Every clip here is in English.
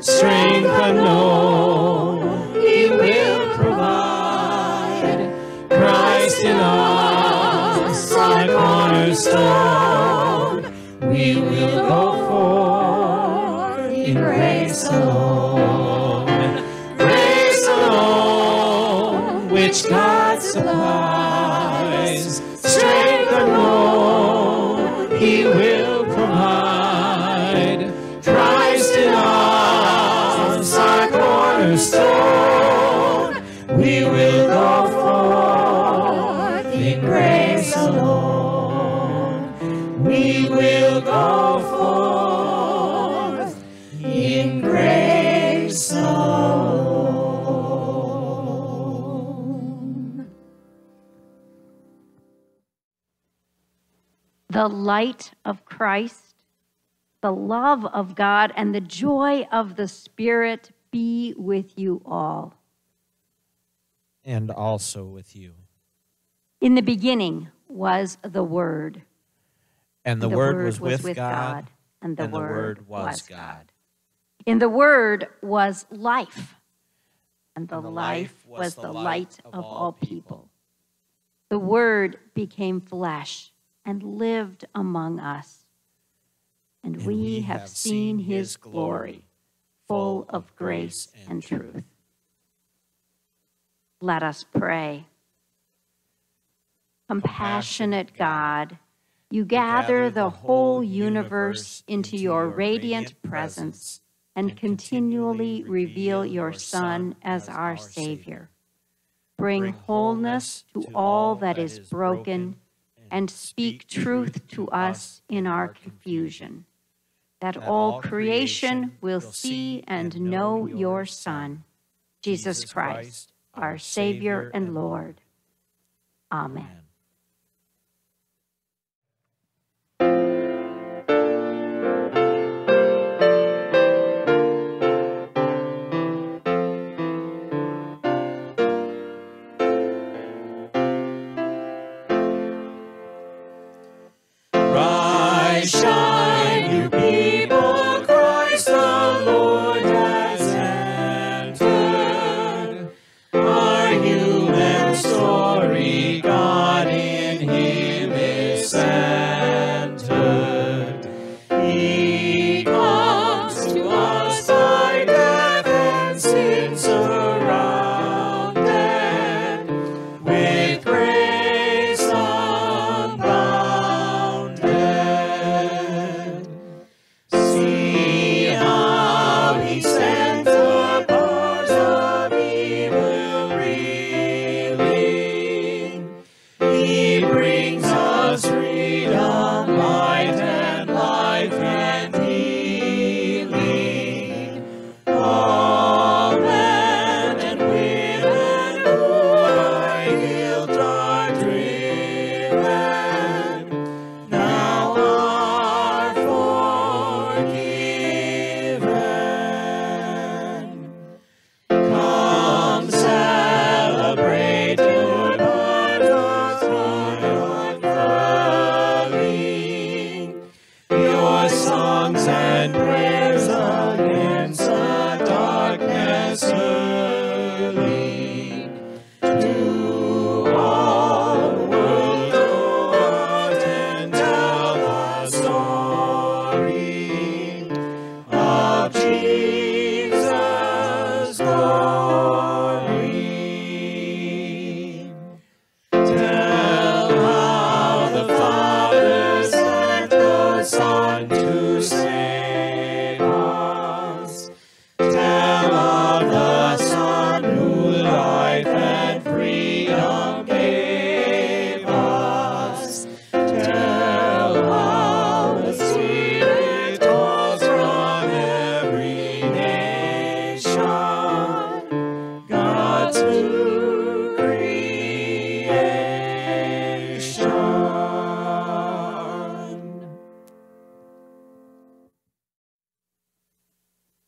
strength unknown, the light of Christ, the love of God, and the joy of the Spirit be with you all. and also with you. In the beginning was the Word. And the, word, was with, God, and the, and the Word, Word was God. In the Word was life, and the, And the life life was the light of all people. The Word became flesh and lived among us. And, we, have seen his glory, full of grace and truth. Let us pray. Compassionate God, you gather the whole universe into your radiant presence and continually reveal your Son as our Savior. Bring wholeness to all that is broken and speak truth to us in our confusion, that all creation will see and know your Son, Jesus Christ, our Savior and Lord. Amen.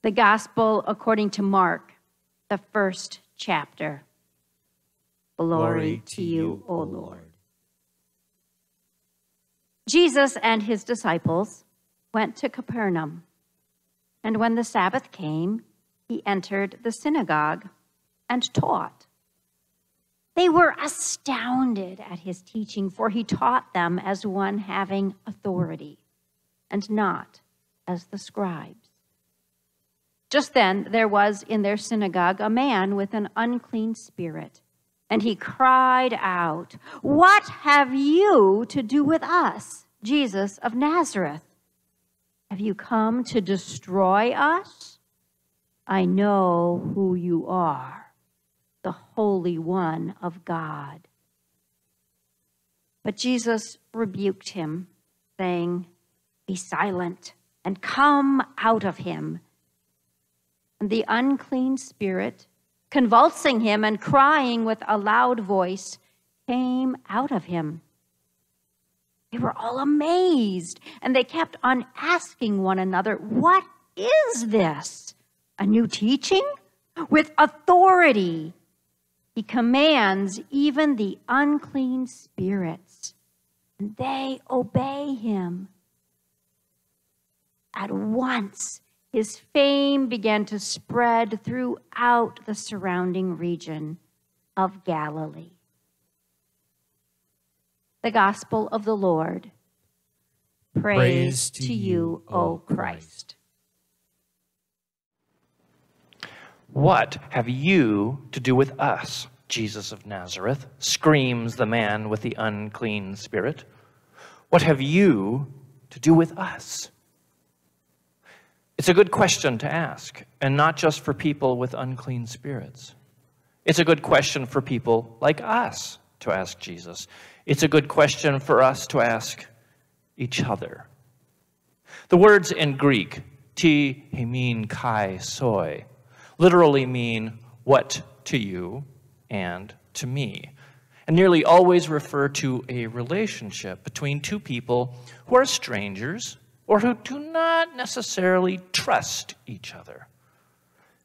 The Gospel according to Mark, the first chapter. Glory, Glory to you, O Lord. Jesus and his disciples went to Capernaum, and when the Sabbath came, he entered the synagogue and taught. They were astounded at his teaching, for he taught them as one having authority, and not as the scribes. Just then there was in their synagogue a man with an unclean spirit, and he cried out, What have you to do with us, Jesus of Nazareth? Have you come to destroy us? I know who you are, the Holy One of God. But Jesus rebuked him, saying, Be silent and come out of him and the unclean spirit, convulsing him and crying with a loud voice, came out of him. They were all amazed, and they kept on asking one another, What is this? A new teaching? With authority. He commands even the unclean spirits, and they obey him. At once, his fame began to spread throughout the surrounding region of Galilee. The Gospel of the Lord. Praise, Praise to, to you, O Christ. What have you to do with us, Jesus of Nazareth? screams the man with the unclean spirit. What have you to do with us? It's a good question to ask, and not just for people with unclean spirits. It's a good question for people like us to ask Jesus. It's a good question for us to ask each other. The words in Greek, ti hemin kai soi, literally mean what to you and to me, and nearly always refer to a relationship between two people who are strangers or who do not necessarily trust each other.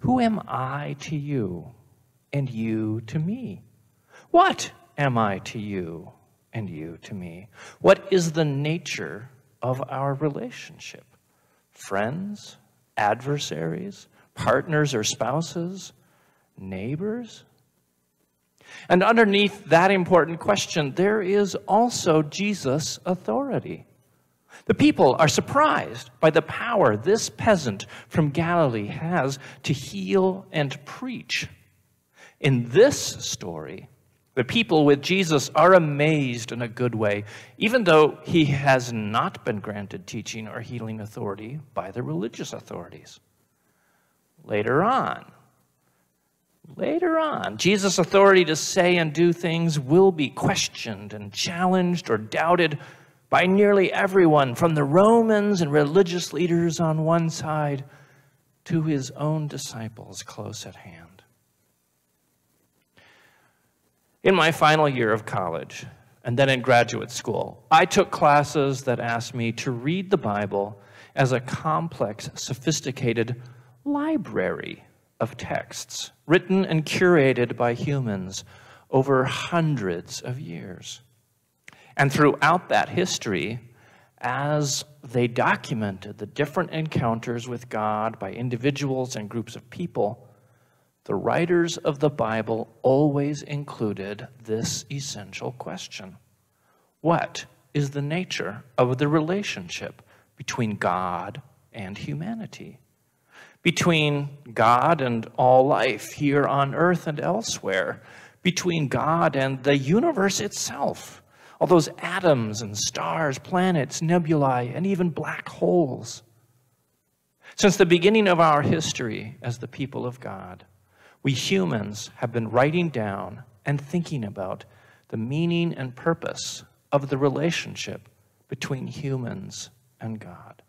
Who am I to you and you to me? What am I to you and you to me? What is the nature of our relationship? Friends, adversaries, partners or spouses, neighbors? And underneath that important question, there is also Jesus' authority. The people are surprised by the power this peasant from Galilee has to heal and preach. In this story, the people with Jesus are amazed in a good way, even though he has not been granted teaching or healing authority by the religious authorities. Later on, later on, Jesus' authority to say and do things will be questioned and challenged or doubted by nearly everyone, from the Romans and religious leaders on one side to his own disciples close at hand. In my final year of college, and then in graduate school, I took classes that asked me to read the Bible as a complex, sophisticated library of texts written and curated by humans over hundreds of years. And throughout that history, as they documented the different encounters with God by individuals and groups of people, the writers of the Bible always included this essential question What is the nature of the relationship between God and humanity? Between God and all life here on earth and elsewhere? Between God and the universe itself? All those atoms and stars, planets, nebulae, and even black holes. Since the beginning of our history as the people of God, we humans have been writing down and thinking about the meaning and purpose of the relationship between humans and God.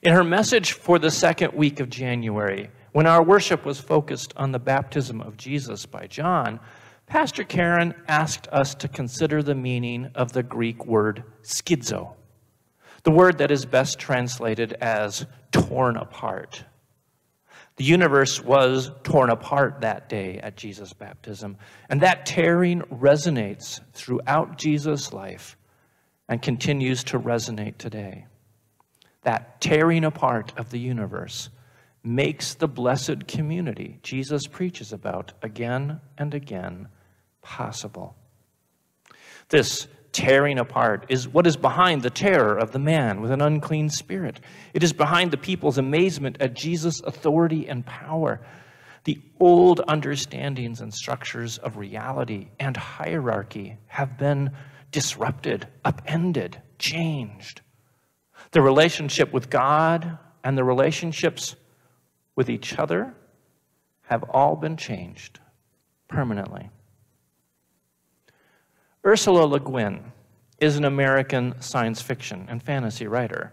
In her message for the second week of January, when our worship was focused on the baptism of Jesus by John, Pastor Karen asked us to consider the meaning of the Greek word schizo, the word that is best translated as torn apart. The universe was torn apart that day at Jesus' baptism, and that tearing resonates throughout Jesus' life and continues to resonate today. That tearing apart of the universe makes the blessed community Jesus preaches about again and again possible. This tearing apart is what is behind the terror of the man with an unclean spirit. It is behind the people's amazement at Jesus' authority and power. The old understandings and structures of reality and hierarchy have been disrupted, upended, changed. The relationship with God and the relationships with each other have all been changed permanently. Ursula Le Guin is an American science fiction and fantasy writer,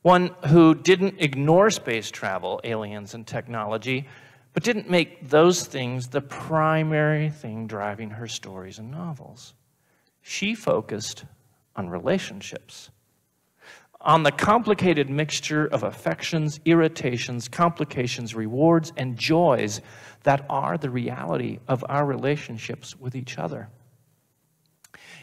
one who didn't ignore space travel, aliens, and technology, but didn't make those things the primary thing driving her stories and novels. She focused on relationships, on the complicated mixture of affections, irritations, complications, rewards, and joys that are the reality of our relationships with each other.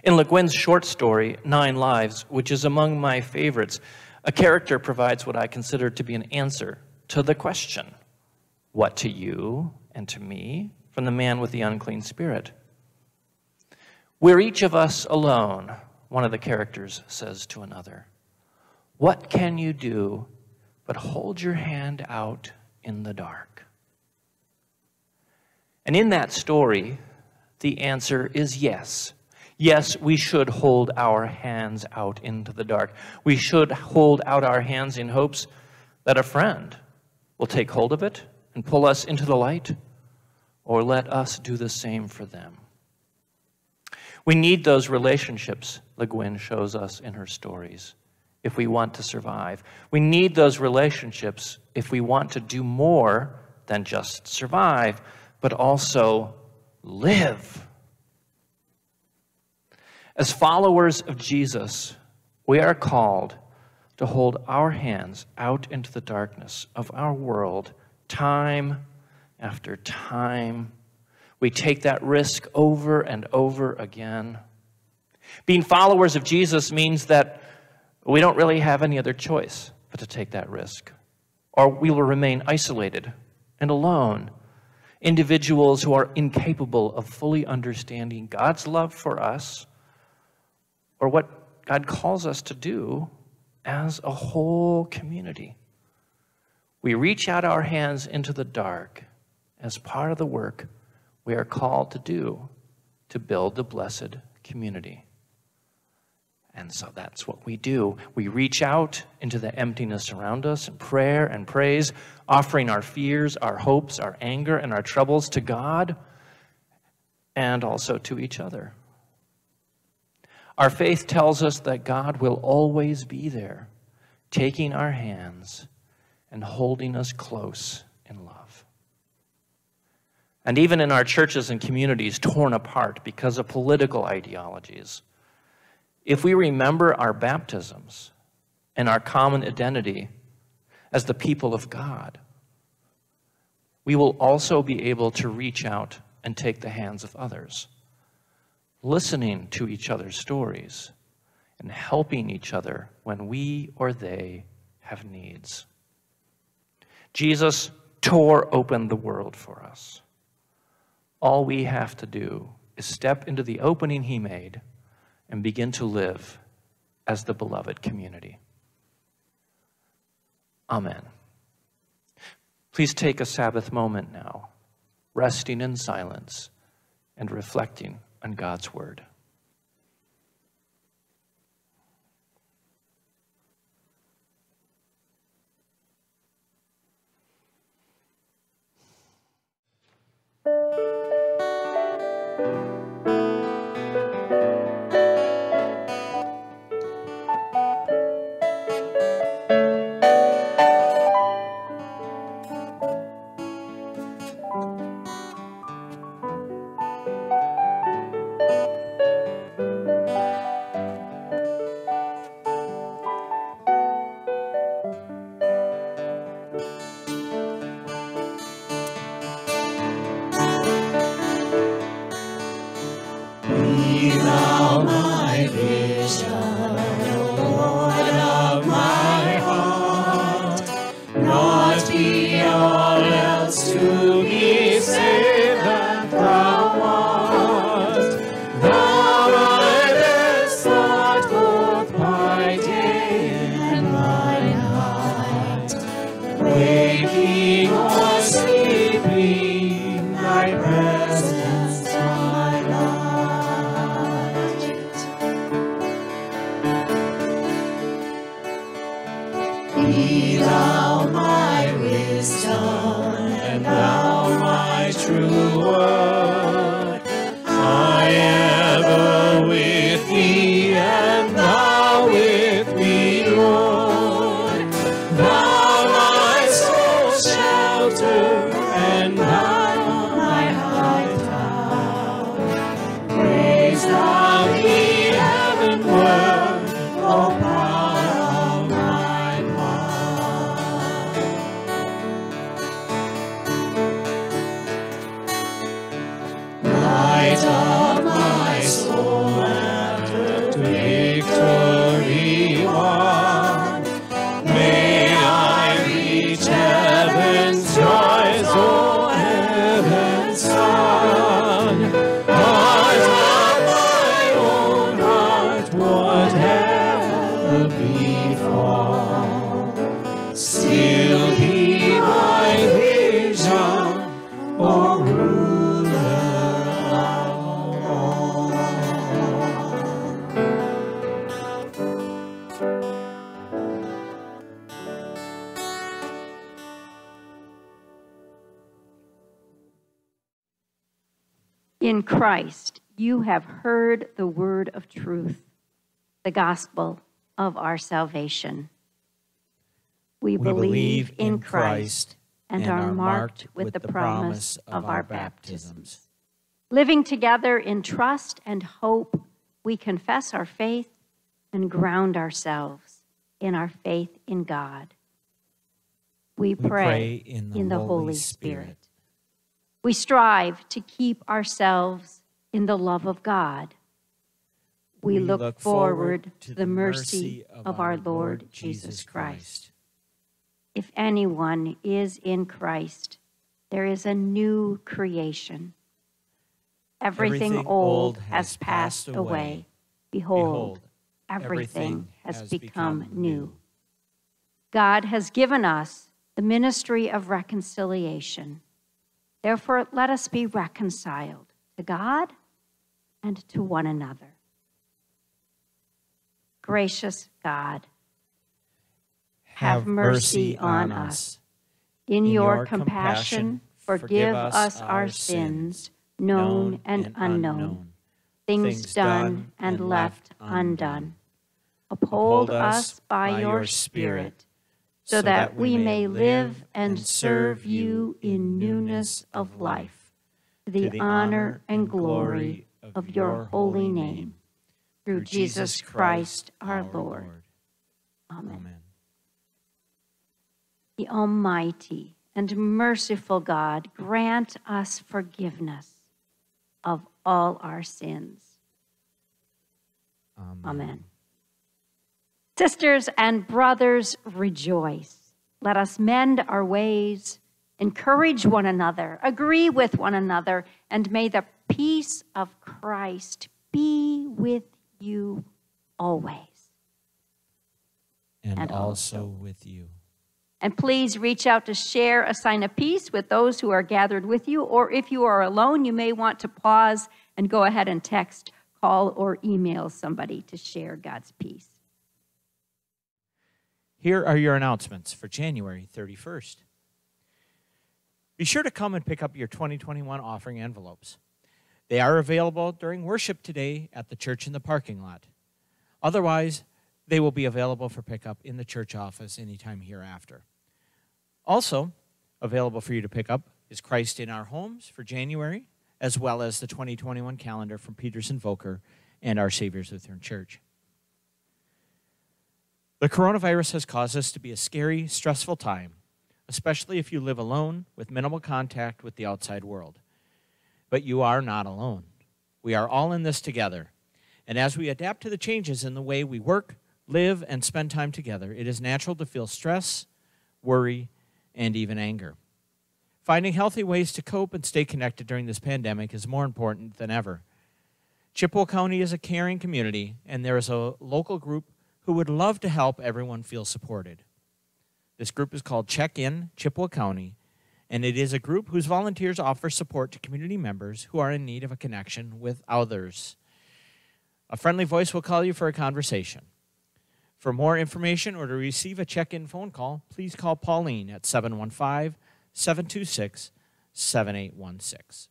In Le Guin's short story, Nine Lives, which is among my favorites, a character provides what I consider to be an answer to the question what to you and to me from the man with the unclean spirit? We're each of us alone, one of the characters says to another. What can you do but hold your hand out in the dark? And in that story, the answer is yes. Yes, we should hold our hands out into the dark. We should hold out our hands in hopes that a friend will take hold of it and pull us into the light, or let us do the same for them. We need those relationships, Le Guin shows us in her stories, if we want to survive. We need those relationships if we want to do more than just survive, but also live. As followers of Jesus, we are called to hold our hands out into the darkness of our world time after time. We take that risk over and over again. Being followers of Jesus means that we don't really have any other choice but to take that risk, or we will remain isolated and alone. Individuals who are incapable of fully understanding God's love for us or what God calls us to do as a whole community. We reach out our hands into the dark as part of the work we are called to do to build the blessed community. And so that's what we do. We reach out into the emptiness around us in prayer and praise, offering our fears, our hopes, our anger, and our troubles to God and also to each other. Our faith tells us that God will always be there, taking our hands and holding us close in love. And even in our churches and communities torn apart because of political ideologies, if we remember our baptisms and our common identity as the people of God, we will also be able to reach out and take the hands of others listening to each other's stories, and helping each other when we or they have needs. Jesus tore open the world for us. All we have to do is step into the opening he made and begin to live as the beloved community. Amen. Please take a Sabbath moment now, resting in silence and reflecting on God's word. Have heard the word of truth, the gospel of our salvation. We, We believe in Christ and are marked with the promise of our baptisms. Living together in trust and hope, we confess our faith and ground ourselves in our faith in God. We We pray, in the Holy Spirit. We strive to keep ourselves in the love of God. We, look, forward to the mercy of our Lord Jesus Christ. If anyone is in Christ, there is a new creation. Everything, Everything old has passed away. Behold, everything has become new. God has given us the ministry of reconciliation. Therefore, let us be reconciled to God and to one another. Gracious God, have mercy on us. In your compassion, forgive us our sins, known and unknown, things done and left undone. Uphold us by your Spirit, so that we may live and serve you in newness of life, the honor and glory of your holy name. Through Jesus Christ our Lord. Amen. Amen. The Almighty and merciful God grant us forgiveness of all our sins. Amen. Sisters and brothers, rejoice. Let us mend our ways Encourage one another, agree with one another, and may the peace of Christ be with you always. And, And also also with you. And please reach out to share a sign of peace with those who are gathered with you, or if you are alone, you may want to pause and go ahead and text, call, or email somebody to share God's peace. Here are your announcements for January 31st. Be sure to come and pick up your 2021 offering envelopes. They are available during worship today at the church in the parking lot. Otherwise, they will be available for pickup in the church office anytime hereafter. Also, available for you to pick up is Christ in Our Homes for January, as well as the 2021 calendar from Pedersen Volker and Our Savior's Lutheran Church. The coronavirus has caused us to be a scary, stressful time, especially if you live alone with minimal contact with the outside world. But you are not alone. We are all in this together. And as we adapt to the changes in the way we work, live, and spend time together, it is natural to feel stress, worry, and even anger. Finding healthy ways to cope and stay connected during this pandemic is more important than ever. Chippewa County is a caring community, and there is a local group who would love to help everyone feel supported. This group is called Check In Chippewa County, and it is a group whose volunteers offer support to community members who are in need of a connection with others. A friendly voice will call you for a conversation. For more information or to receive a check in phone call, please call Pauline at 715 726 7816.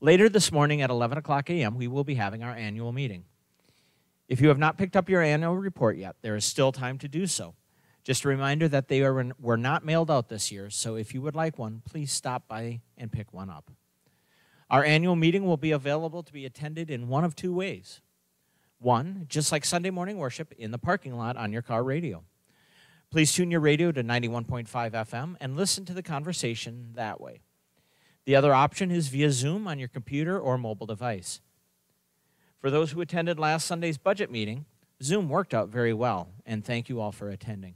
Later this morning at 11 o'clock a.m., we will be having our annual meeting. If you have not picked up your annual report yet, there is still time to do so. Just a reminder that they are, were not mailed out this year, so if you would like one, please stop by and pick one up. Our annual meeting will be available to be attended in one of two ways. One, just like Sunday morning worship, in the parking lot on your car radio. Please tune your radio to 91.5 FM and listen to the conversation that way. The other option is via Zoom on your computer or mobile device. For those who attended last Sunday's budget meeting, Zoom worked out very well, and thank you all for attending.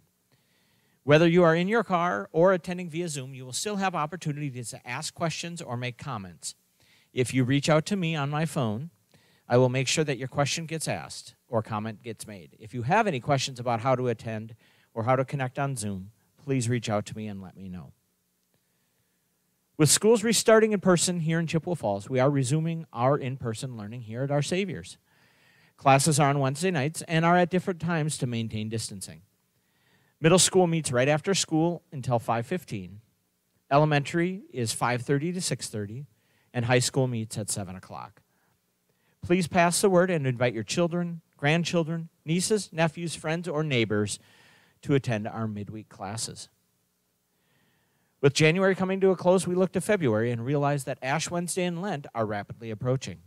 Whether you are in your car or attending via Zoom, you will still have opportunities to ask questions or make comments. If you reach out to me on my phone, I will make sure that your question gets asked or comment gets made. If you have any questions about how to attend or how to connect on Zoom, please reach out to me and let me know. With schools restarting in person here in Chippewa Falls, we are resuming our in person learning here at Our Saviors. Classes are on Wednesday nights and are at different times to maintain distancing. Middle school meets right after school until 5:15. Elementary is 5:30 to 6:30, and high school meets at 7 o'clock. Please pass the word and invite your children, grandchildren, nieces, nephews, friends, or neighbors to attend our midweek classes. With January coming to a close, we look to February and realize that Ash Wednesday and Lent are rapidly approaching.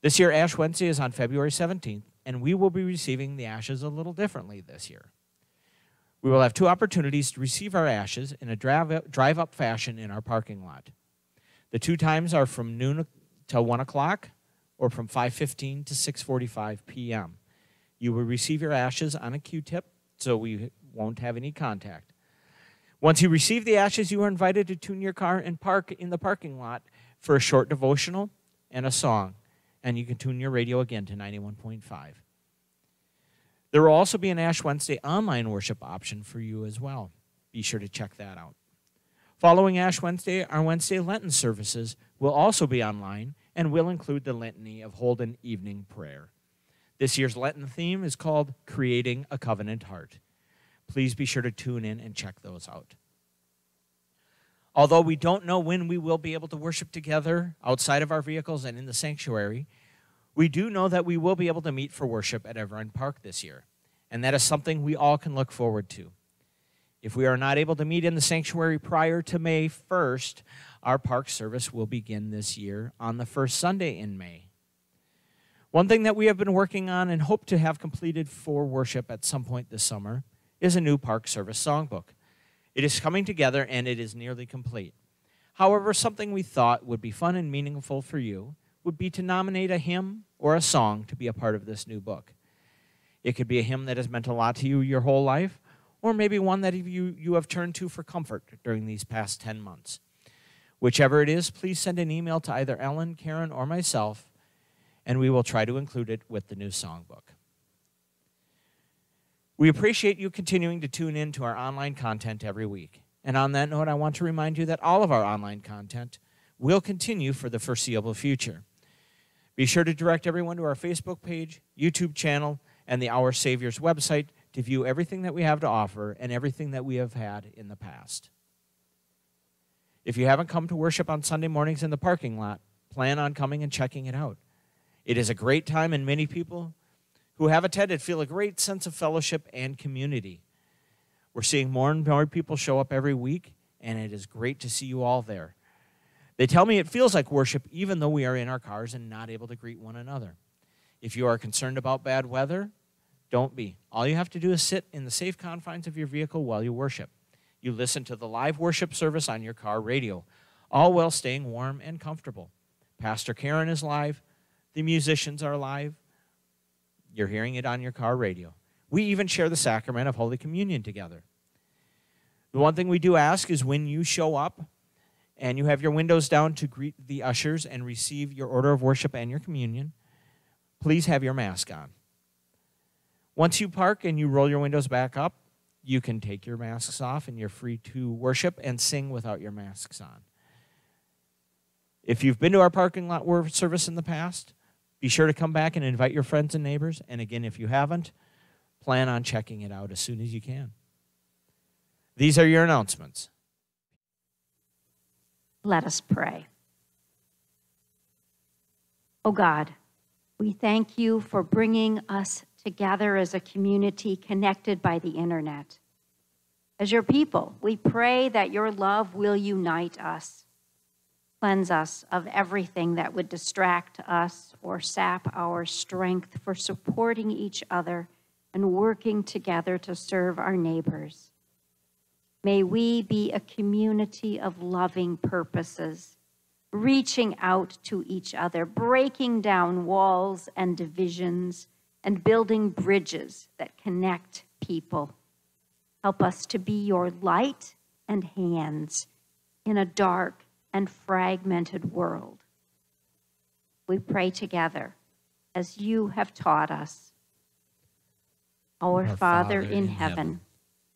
This year, Ash Wednesday is on February 17th, and we will be receiving the ashes a little differently this year. We will have two opportunities to receive our ashes in a drive up fashion in our parking lot. The two times are from noon till 1 o'clock or from 5.15 to 6.45 p.m. You will receive your ashes on a Q-tip, so we won't have any contact. Once you receive the ashes, you are invited to tune your car and park in the parking lot for a short devotional and a song, and you can tune your radio again to 91.5. There will also be an Ash Wednesday online worship option for you as well. Be sure to check that out. Following Ash Wednesday, our Wednesday Lenten services will also be online and will include the Litany of Holden Evening Prayer. This year's Lenten theme is called Creating a Covenant Heart. Please be sure to tune in and check those out. Although we don't know when we will be able to worship together outside of our vehicles and in the sanctuary, we do know that we will be able to meet for worship at Irvine Park this year, and that is something we all can look forward to. If we are not able to meet in the sanctuary prior to May 1st, our park service will begin this year on the first Sunday in May. One thing that we have been working on and hope to have completed for worship at some point this summer is a new park service songbook. It is coming together and it is nearly complete. However, something we thought would be fun and meaningful for you would be to nominate a hymn or a song to be a part of this new book. It could be a hymn that has meant a lot to you your whole life, or maybe one that you, you have turned to for comfort during these past 10 months. Whichever it is, please send an email to either Ellen, Karen, or myself, and we will try to include it with the new songbook. We appreciate you continuing to tune in to our online content every week. And on that note, I want to remind you that all of our online content will continue for the foreseeable future. Be sure to direct everyone to our Facebook page, YouTube channel, and the Our Savior's website to view everything that we have to offer and everything that we have had in the past. If you haven't come to worship on Sunday mornings in the parking lot, plan on coming and checking it out. It is a great time, and many people who have attended feel a great sense of fellowship and community. We're seeing more and more people show up every week, and it is great to see you all there. They tell me it feels like worship even though we are in our cars and not able to greet one another. If you are concerned about bad weather, don't be. All you have to do is sit in the safe confines of your vehicle while you worship. You listen to the live worship service on your car radio, all while staying warm and comfortable. Pastor Karen is live, the musicians are live. You're hearing it on your car radio. We even share the sacrament of Holy Communion together. The one thing we do ask is when you show up, and you have your windows down to greet the ushers and receive your order of worship and your communion, please have your mask on. Once you park and you roll your windows back up, you can take your masks off and you're free to worship and sing without your masks on. If you've been to our parking lot service in the past, be sure to come back and invite your friends and neighbors. And again, if you haven't, plan on checking it out as soon as you can. These are your announcements. Let us pray. Oh God, we thank you for bringing us together as a community connected by the internet. As your people, we pray that your love will unite us, cleanse us of everything that would distract us or sap our strength for supporting each other and working together to serve our neighbors. May we be a community of loving purposes, reaching out to each other, breaking down walls and divisions, and building bridges that connect people. Help us to be your light and hands in a dark and fragmented world. We pray together as you have taught us. Our, Our Father, Father, in, heaven, heaven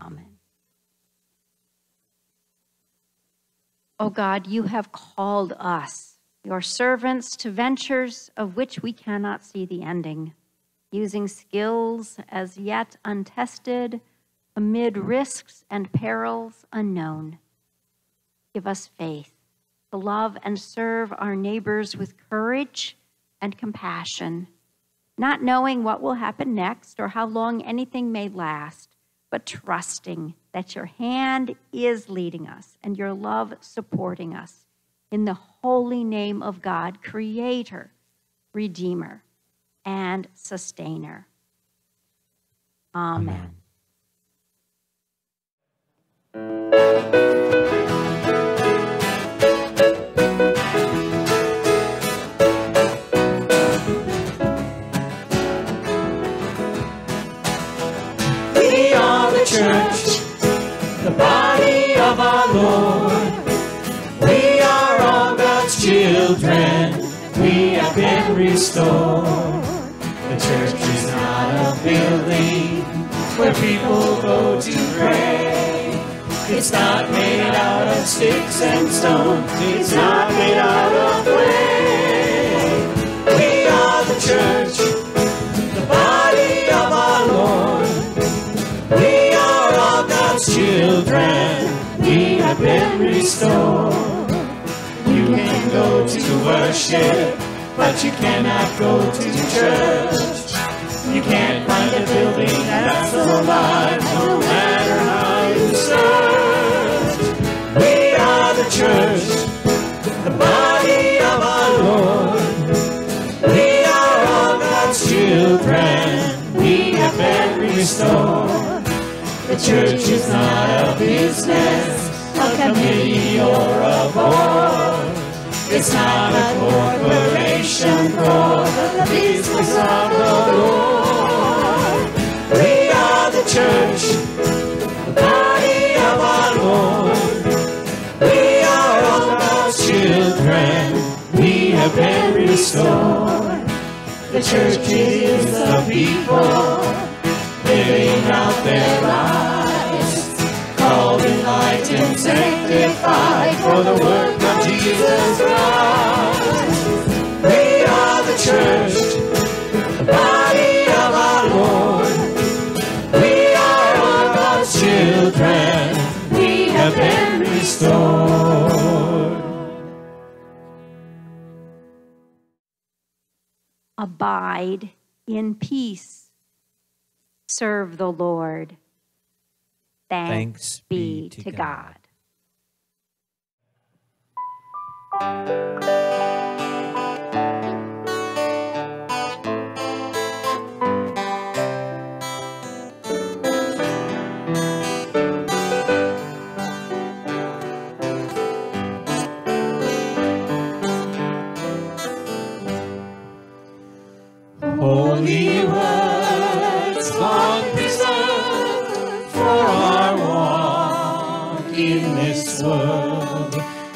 Amen. O oh God, you have called us, your servants, to ventures of which we cannot see the ending, using skills as yet untested amid risks and perils unknown. Give us faith to love and serve our neighbors with courage and compassion, not knowing what will happen next or how long anything may last but trusting that your hand is leading us and your love supporting us. In the holy name of God, Creator, Redeemer, and Sustainer. Amen. Amen. Children, we have been restored. The church is not a building where people go to pray. It's not made out of sticks and stones, it's not made out of clay. We are the church. The body of our Lord. We are all God's children, we have been restored. Go to worship, but you cannot go to church. You can't find a building that's alive, no matter how you search. We are the church, the body of our Lord. We are all God's children. We have been restored. The church is not a business, a committee or a board. It's not a corporation for the business of the Lord. We are the church, the body of our Lord. We are all God's children. We have been restored. The church is the people living out their lives, called, enlightened, sanctified for the work of Jesus Christ. Abide in peace. Serve the Lord. Thanks, Thanks be to God. Holy words long preserved for our walk in this world.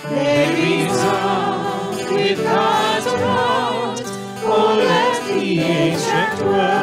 They resound with God's heart. Oh, let the ancient words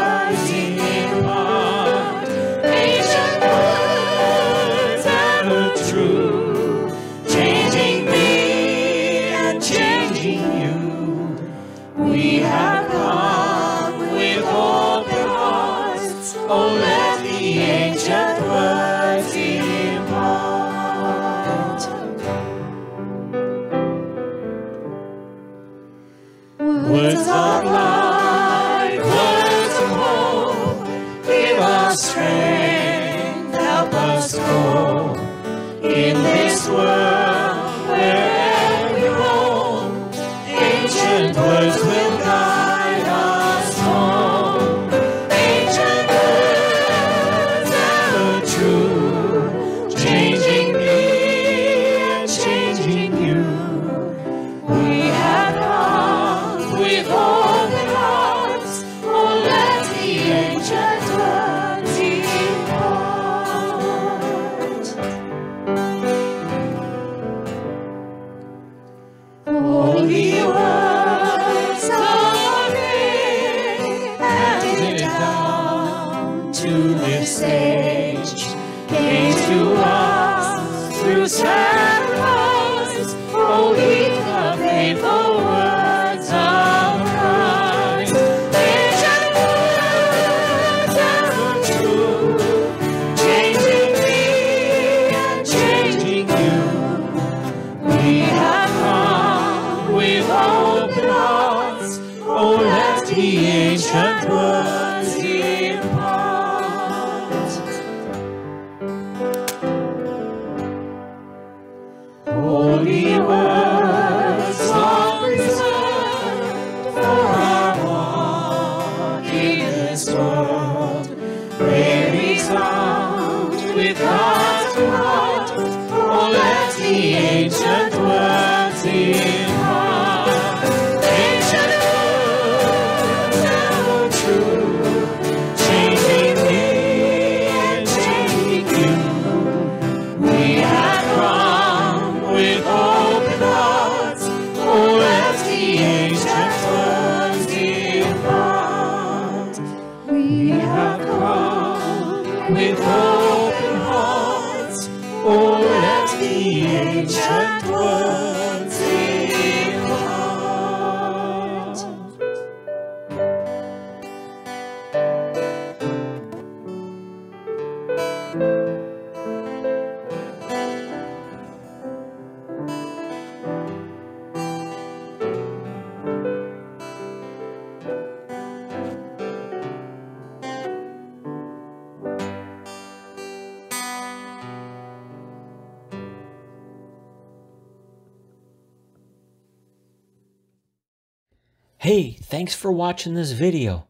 Hey, thanks for watching this video.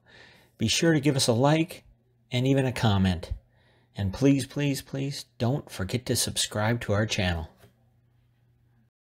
Be sure to give us a like and even a comment. And please, please, please don't forget to subscribe to our channel.